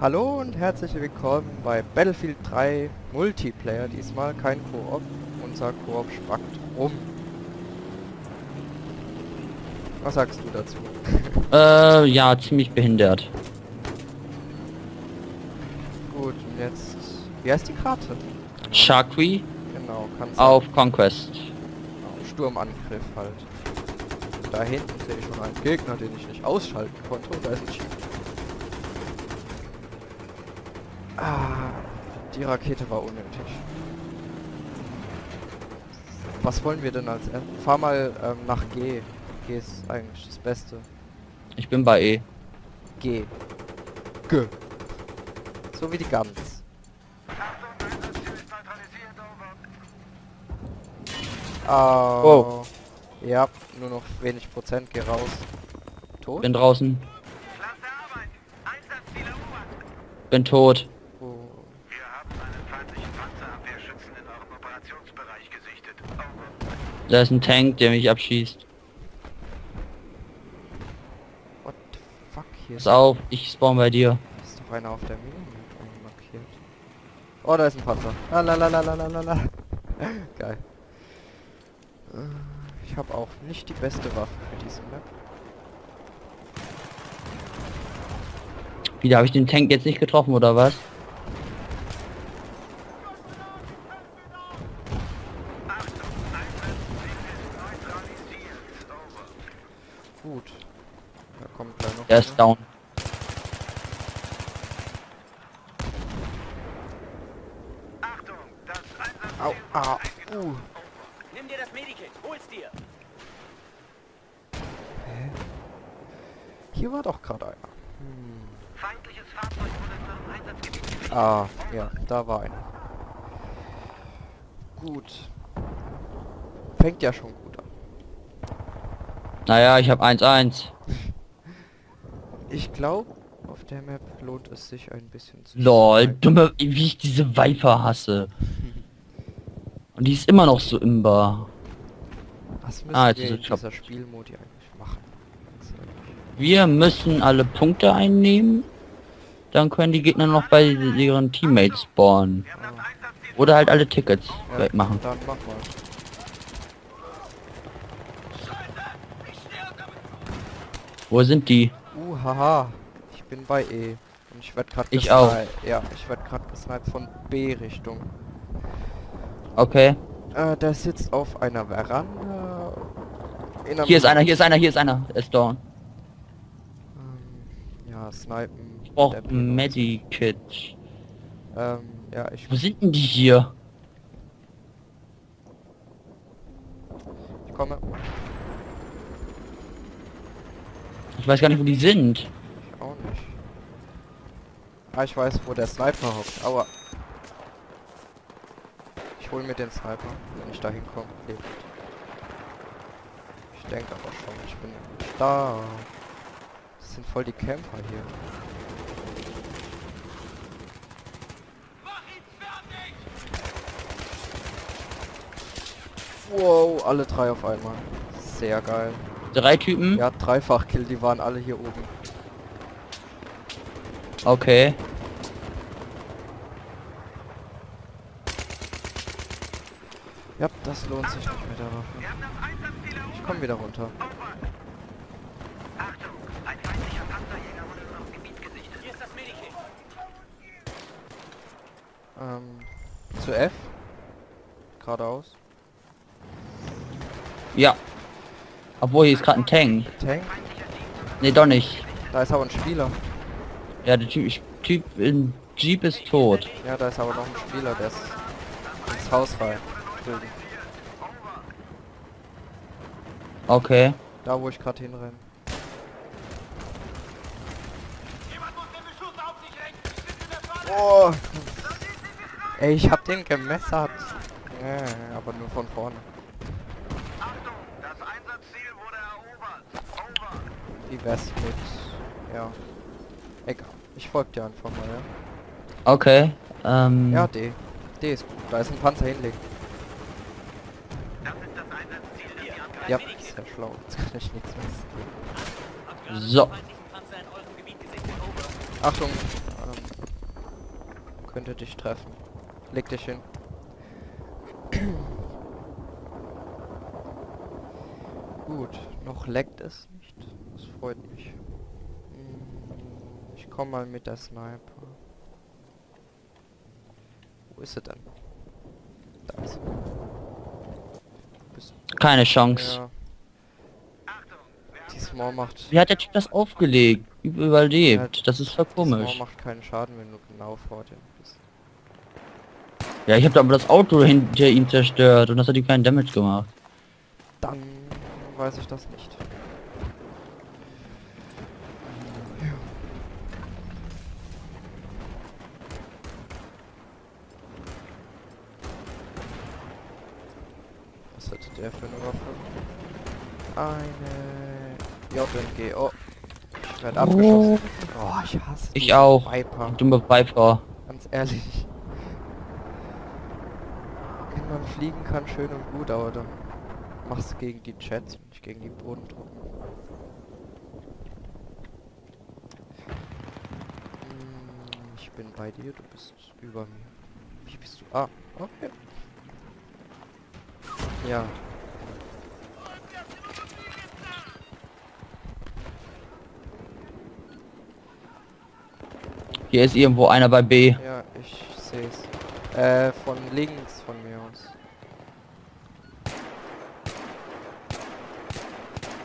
Hallo und herzlich willkommen bei Battlefield 3 Multiplayer. Diesmal kein Koop. Unser Koop spackt um. Was sagst du dazu? Äh, ja, ziemlich behindert. Gut, und jetzt... Wie heißt die Karte? Sharkry Genau, kannst auf Conquest. Genau, Sturmangriff halt. Da hinten sehe ich schon einen Gegner, den ich nicht ausschalten konnte. Und da ist ein Jeep. Ah, die Rakete war unnötig. Was wollen wir denn als... Er Fahr mal ähm, nach G. G ist eigentlich das Beste. Ich bin bei E. G. G. So wie die Gans. Oh. Ja, nur noch wenig Prozent, geh raus. Tot? Bin draußen. Bin tot. Oh. Wir haben einen feindlichen Panzerabwehrschützen in eurem Operationsbereich gesichtet. Over. Da ist ein Tank, der mich abschießt. What the fuck? Hier Pass auf, ich spawn bei dir. ist doch einer auf der Minimap markiert. Oh, da ist ein Panzer. Ah, la, la, la, la, la, la, la. Geil. Äh, Ich habe auch nicht die beste Waffe für diese Map. Wieder habe ich den Tank jetzt nicht getroffen oder was? Neutralisiert. Over. Gut. Da Der ist down. Achtung, das Au, ah, uh. Nimm dir das Medikit, hol's dir. Hä? Hier war doch gerade einer. Hm. Feindliches Fahrzeug wurde zu einem Einsatzgebiet. Ah, ja, da war einer. Gut. Fängt ja schon gut an. Naja, ich habe 1-1. Ich glaube, auf der Map lohnt es sich ein bisschen zu Lol, dumme, wie ich diese Viper hasse. Und die ist immer noch so imbar. Was müssen Ah, jetzt wir ist in dieser Spielmodi eigentlich machen? Wir müssen alle Punkte einnehmen. Dann können die Gegner noch bei ihren Teammates spawnen. Einsatzziel Oder halt alle Tickets Ja, wegmachen. Dann mach mal. Wo sind die? Haha. Ich bin bei E. Und ich werde gerade Ich auch. Ja, ich werde gerade gesniped von B-Richtung. Okay. Äh, der sitzt auf einer Veranda. In Hier ist einer, hier ist einer, hier ist einer. Er ist down. Ähm, ja, snipen. Ich benutzt. Medikit. Ähm, ja, ich, Wo sind denn die hier? ich komme. Ich weiß gar nicht, wo die sind. Ich auch nicht. Ah, ich weiß, wo der Sniper hockt. Aua. Ich hol mir den Sniper, wenn ich da hinkomme. Ich denke aber schon, ich bin da. Das sind voll die Camper hier. Wow, alle drei auf einmal. Sehr geil. Drei Typen? Ja, dreifach Kill, die waren alle hier oben. Okay. Ja, das lohnt sich nicht mit der Waffe. Ich komm wieder runter. Ähm, zu F. Geradeaus. Ja. Obwohl, hier ist gerade ein Tank. Tank. Ne, doch nicht. Da ist aber ein Spieler. Ja, der Typ, typ in Jeep ist tot. Ja, da ist aber noch ein Spieler, der ist ins Haus rein. Okay. Da, wo ich gerade hinrenne. Oh. Ey, ich hab den gemessert. Ja, aber nur von vorne. Achtung, das Einsatzziel wurde erobert. Over. Wie wär's mit... Ja. Egal. Ich folge dir einfach mal, ja? Okay. Ähm, Ja, D. D ist gut. Da ist ein Panzer hinlegen. Das ist Ja, schlau. Jetzt kann ich nichts mehr. So. Achtung. Ähm, könnte dich treffen. Leg dich hin. Gut, noch leckt es nicht. Das freut mich. Hm, Ich komme mal mit der Sniper. Wo ist sie denn? Da ist sie. Bist Keine Chance. ja, die Small macht. Wie hat der Typ das aufgelegt? Überlebt. Das ist voll komisch. Small macht keinen Schaden, wenn du genau vor dir bist. Ja, ich habe aber das Auto hinter ihm zerstört und das hat ihm keinen Damage gemacht. Dann weiß ich das nicht. Was hatte der für eine Waffe? Eine JMG. Oh. Ich werde abgeschossen. Oh, ich hasse Ich auch. Viper. Dumme Viper. Ganz ehrlich. Wenn man fliegen kann, schön und gut, aber dann machst du gegen die Chats und nicht gegen die Bodentruppen. Hm, Ich bin bei dir, du bist über mir. Wie bist du? Ah, okay. Ja. Hier ist irgendwo einer bei B. Ja, ich sehe es. Äh, von links von mir aus.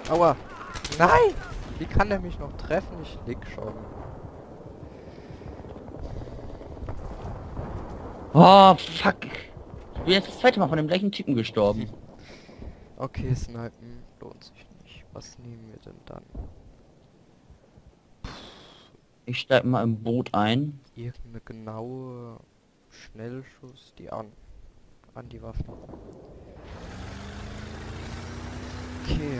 Aua! Nein! Wie kann der mich noch treffen? Ich lieg schon. Oh, fuck. Ich bin jetzt das zweite Mal von dem gleichen Typen gestorben. Okay, Snipen lohnt sich nicht. Was nehmen wir denn dann? Ich steige mal im Boot ein. Irgendeine genaue Schnellschuss, die an. An die Waffen. Okay.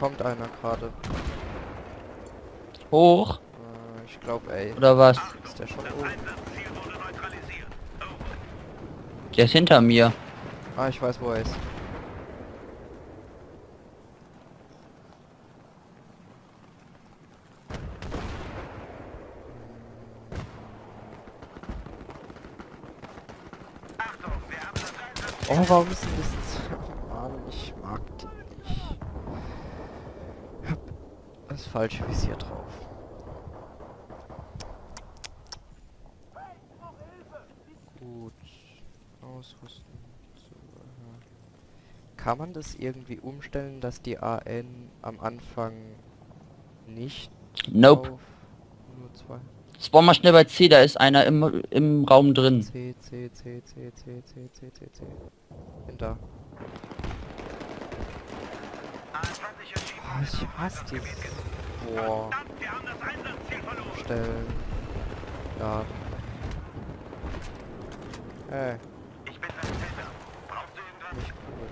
kommt einer gerade. Hoch. Äh, ich glaube, ey. Oder was? Ist der schon. Over. Der ist hinter mir. Ah, ich weiß, wo er ist. Oh, warum ist denn das... Mann, ich mag die nicht. Hab das falsche Visier drauf. Gut. Ausrüsten. Kann man das irgendwie umstellen, dass die AN am Anfang nicht Nope. auf nur zwei Spawn mal schnell bei C, da ist einer im, im Raum drin. C, C, C, C, C, C, C, C, C. Bin da. Schiff Oh, ich hasse dieses... Boah. Stellen. Ja. Hey, Ich bin Sanitäter. Brauchst du irgendwas? nicht cool.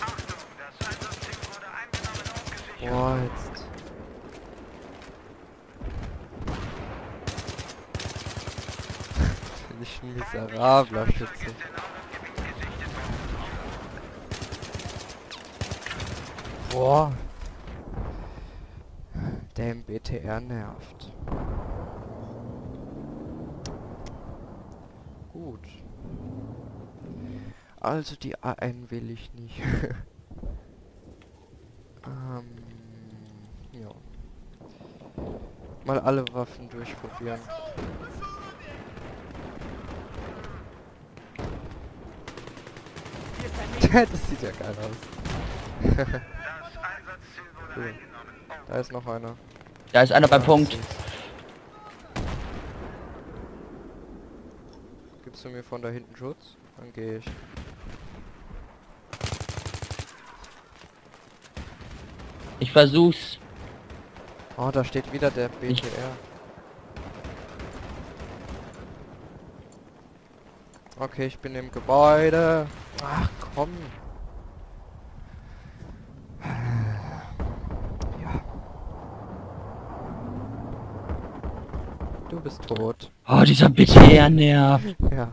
Achtung, das Einsatzziel wurde eingenommen und gesichert. Boah, ein miserabler Schütze. Boah. Der BTR nervt. Gut. Also die AN will ich nicht. ähm, ja. Mal alle Waffen durchprobieren. das sieht ja geil aus. Cool. Da ist noch einer. Da ist einer beim Punkt. Gibst du mir von da hinten Schutz? Dann gehe ich. Ich versuch's. Oh, da steht wieder der Ich- BTR. Okay, ich bin im Gebäude. Ach komm. Ja. Du bist tot. Oh, dieser BTR nervt. Ja.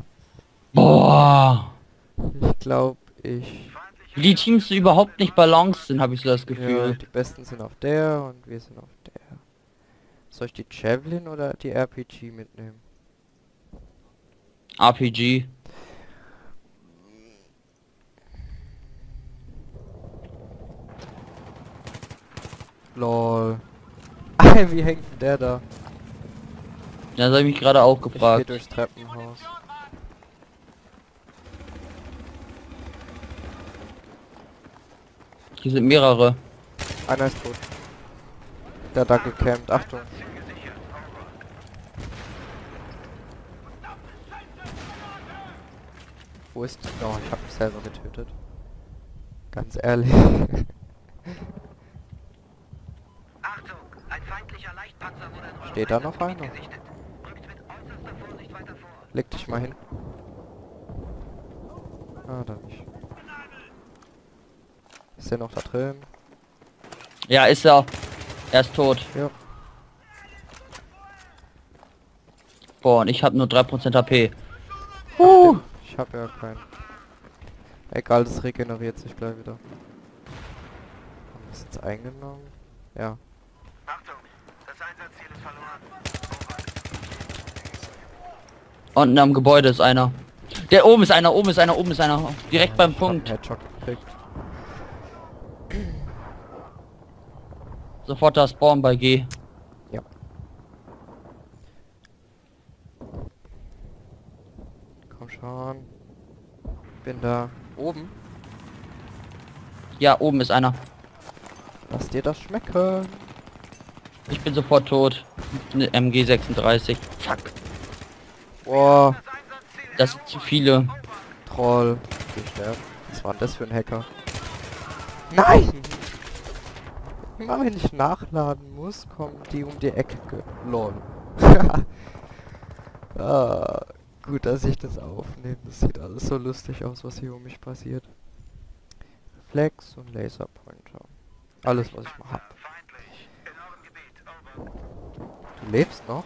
Boah. Ich glaube, ich. Wie die Teams so überhaupt nicht balanced sind, habe ich so das Ja, Gefühl. die besten sind auf der und wir sind auf der. Soll ich die Javelin oder die RPG mitnehmen? RPG. Lol. Wie hängt denn der da? Ja, das habe ich mich gerade auch Ich gefragt. durchs Treppenhaus. Hier sind mehrere. Einer ist tot. Der hat da gecampt. Achtung. Wo ist... Oh, ich habe mich selber getötet. Ganz ehrlich. Achtung, ein feindlicher Leichtpanzer wurde in eurem Steht da noch einer? Leg dich mal hin. Ah, da nicht. Ist der noch da drin? Ja, ist er. Er ist tot. Ja. Boah, und ich habe nur 3% HP. Uh. Ich habe ja keinen. Egal, das regeneriert sich gleich wieder. Haben wir es jetzt eingenommen? Ja. Achtung, das Einsatzziel ist verloren. Unten am Gebäude ist einer. Der oben ist einer, oben ist einer, oben ist einer. Direkt beim Punkt. Headshot gekriegt. Sofort das Spawn bei G. Ja. Komm schon. Bin da. Oben. Ja, oben ist einer. Lass dir das schmecken. Ich bin sofort tot. Eine MG36. Fuck. Boah, Das sind zu viele. Troll. Was war denn das für ein Hacker? Nein! Immer wenn ich nachladen muss, kommen die um die Ecke. Lol. ah, gut, dass ich das aufnehme. Das sieht alles so lustig aus, was hier um mich passiert. Reflex und Laserpointer. Alles, was ich mal hab. Du lebst noch?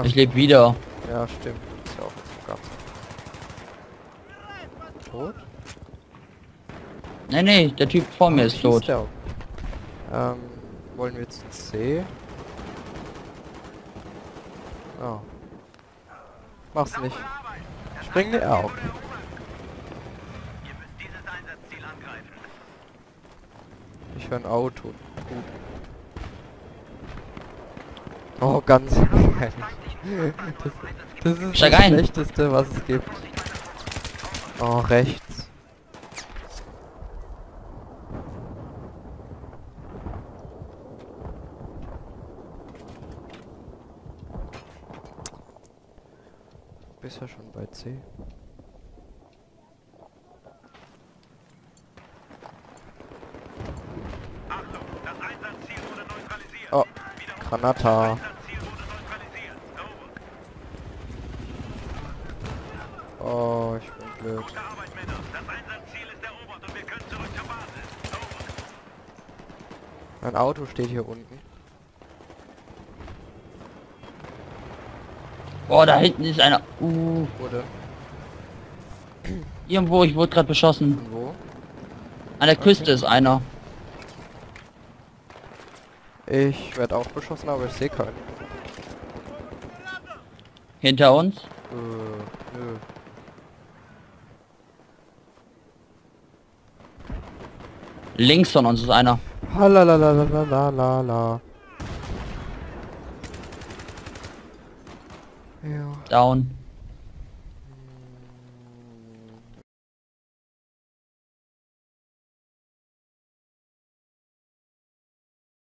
Ach, Ich lebe wieder. Ja, stimmt. Ist ja auch so ganz. Tot? Nee, nee, der Typ vor mir ist tot. auch. Ähm, wollen wir jetzt C? Oh. Mach's nicht. Spring nicht Einsatzziel angreifen. Ich höre ein Auto. Oh, ganz. Das, das ist Steig das ein. Schlechteste, was es gibt. Oh, rechts. Bist ja schon bei C. Achtung, das Einsatzziel wurde neutralisiert. Oh, Granata. Einsatzziel wurde neutralisiert. Over. Oh, ich bin blöd. Mein Auto steht hier unten. Boah, da hinten ist einer. Uh, Wurde. irgendwo, ich wurde gerade beschossen. Und wo? An der Küste ist einer. Ich werde auch beschossen, aber ich sehe keinen. Hinter uns. Äh, nö. Links von uns ist einer. Halalalalala. Ja. Down.